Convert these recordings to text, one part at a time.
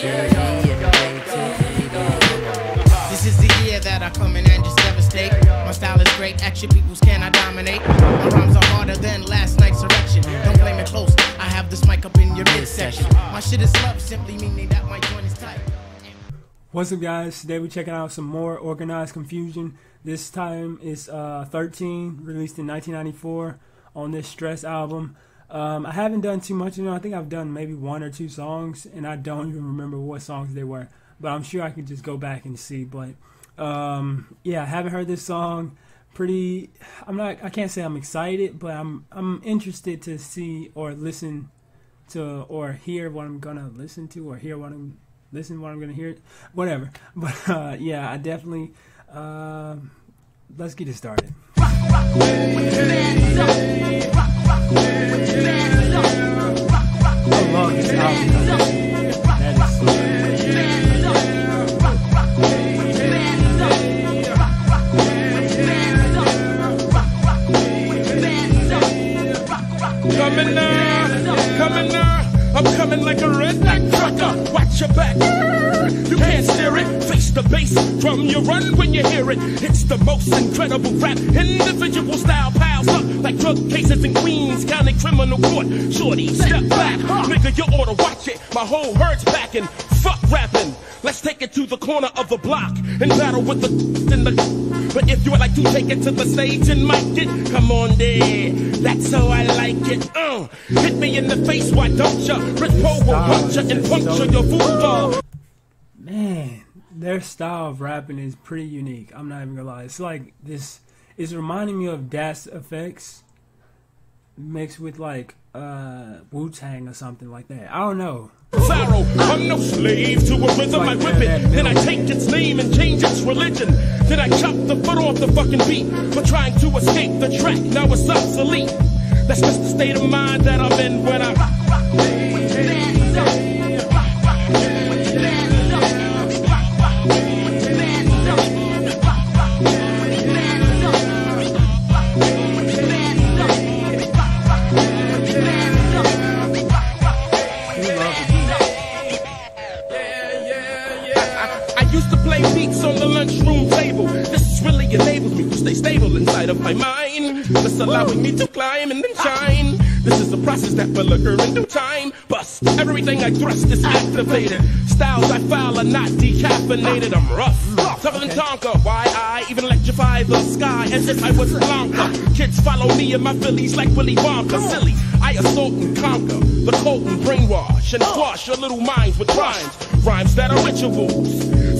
This is the year that I come in and just devastate. My style is great, action peoples can I dominate. My rhymes are harder than last night's erection. Don't blame it close, I have this mic up in your midsection. My shit is love, simply meaning that my joint is tight. What's up, guys? Today we're checking out some more Organized Konfusion. This time is uh, 13, released in 1994 on this Stress album. Um, I haven't done too much, you know. I think I've done maybe one or two songs, and I don't even remember what songs they were. But I'm sure I can just go back and see. But um, yeah, I haven't heard this song. Pretty, I'm not. I can't say I'm excited, but I'm I'm interested to see or listen to or hear what I'm gonna listen to or hear what I'm listen what I'm gonna hear. Whatever. But uh, yeah, I definitely. Uh, let's get it started. I Coming now, I'm coming now. I'm coming like a redneck trucker. Watch your back. You can't steer it. Face the bass. From you run when you hear it. It's the most incredible rap. Individual style piles up like drug cases in Queens County Criminal Court. Shorty, step back. Nigga, you ought to watch it. My whole herd's packing. Fuck rapping. Let's take it to the corner of the block and battle with the in the. But if you would like to take it to the stage and mic it, come on there. That's how I like it. Uh, hit me in the face, why don't ya? Rich Poe will puncture and puncture your football. man, their style of rapping is pretty unique. I'm not even gonna lie. It's like this. It's reminding me of Das EFX mixed with like uh Wu Tang or something like that. I don't know. Pharoahe, I'm no slave to a rhythm. I whip it, then I take its name and change its religion. Then I chop the foot off the fucking beat for trying to escape the track. Now it's obsolete. That's just the state of mind that I'm in when I. We lunchroom table. This really enables me to stay stable inside of my mind. This allowing me to climb and then shine. This is a process that will occur in due time. Bust everything I thrust is activated. Styles I file are not decaffeinated. I'm rough, tougher than Tonka. Why I even electrify the sky as if I was Blanka. Kids follow me and my Phillies like Willy Wonka. Silly, I assault and conquer the cold and brainwash and squash your little minds with rhymes. Rhymes that are rituals.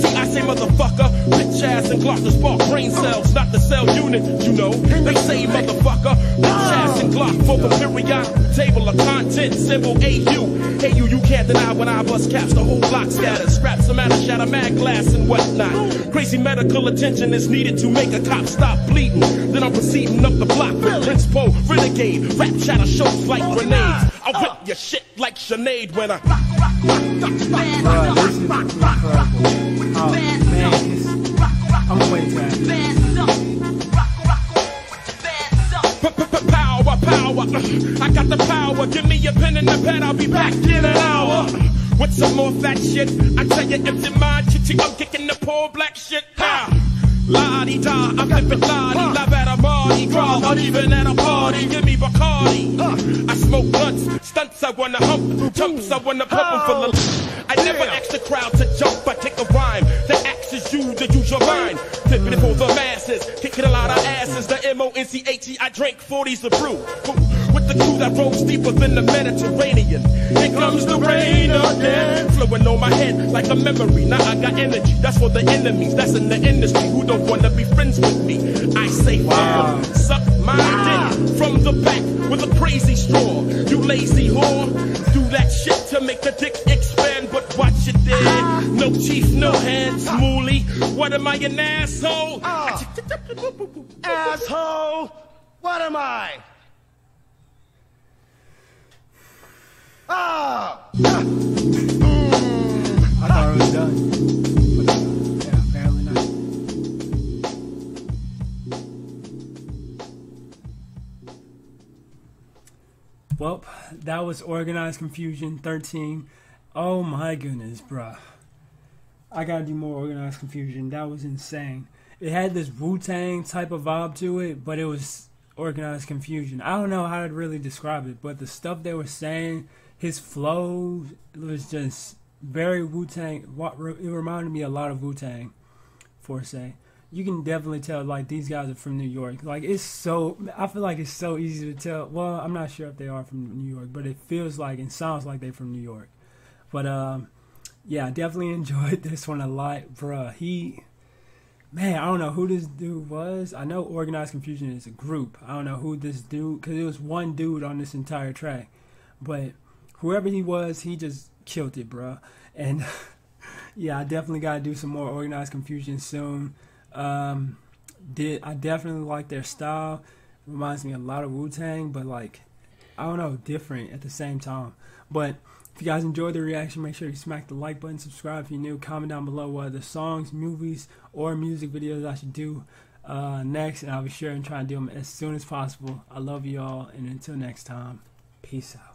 See, I say motherfucker, bitch ass and Glock to spark brain cells, not the cell unit, you know. They say motherfucker, bitch ass and Glock for the periodic table of content, symbol AU. Hey you, you can't deny when I bust caps, the whole block scatters. Scraps the matter, shatter mad glass and whatnot. Crazy medical attention is needed to make a cop stop bleeding. Then I'm proceeding up the block with Prince Po, Renegade, rap shatter shows like grenades. I'll whip your shit like Sinead when I. Bruh, this is incredible. Oh man, I'm. Power, power. I got the power. Give me pen and a pad. I'll be back in an hour. More fat shit. I tell you, empty mind, kicking the poor black shit. La di da, I'm flipping la di live at a at a party. Give me Bacardi. I smoke blunts, stunts I wanna hump, jumps I wanna pump 'em full of. I never ask the crowd to jump, I take a rhyme. The axe is you to use your mind. Flipping it for the masses, kicking a lot of asses. The M O N C H E, I drank 40s of brew. With the crew that rolls deeper than the Mediterranean. Here comes the rain again. Flowing on my head like a memory. Now I got energy. That's for the enemies. That's in the industry who don't wanna be friends with me. I say, wow. suck my dick from the back with a crazy straw. You lazy whore. Do that shit to make the dick expand, but watch it there. No teeth, no hands, mooly. What am I, an asshole? Asshole! What am I? Ah! Well, that was Organized Konfusion 13. Oh my goodness, bruh. I gotta do more organized konfusion. That was insane. It had this Wu Tang type of vibe to it, but it was organized konfusion. I don't know how to really describe it, but the stuff they were saying, his flow was just very Wu Tang. It reminded me a lot of Wu Tang, for say. You can definitely tell like these guys are from New York. Like it's so, I feel like it's so easy to tell. Well, I'm not sure if they are from New York, but it feels like and sounds like they're from New York. But um, yeah, I definitely enjoyed this one a lot, bruh. He, man, I don't know who this dude was. I know Organized Konfusion is a group. I don't know who this dude, because it was one dude on this entire track. But whoever he was, he just killed it, bruh. And yeah, I definitely got to do some more Organized Konfusion soon. Um, did I definitely like their style? Reminds me a lot of Wu Tang, but like I don't know, different at the same time. But if you guys enjoyed the reaction, make sure you smack the like button, subscribe if you're new, comment down below what other songs, movies, or music videos I should do uh, next, and I'll be sure and try and do them as soon as possible. I love you all, and until next time, peace out.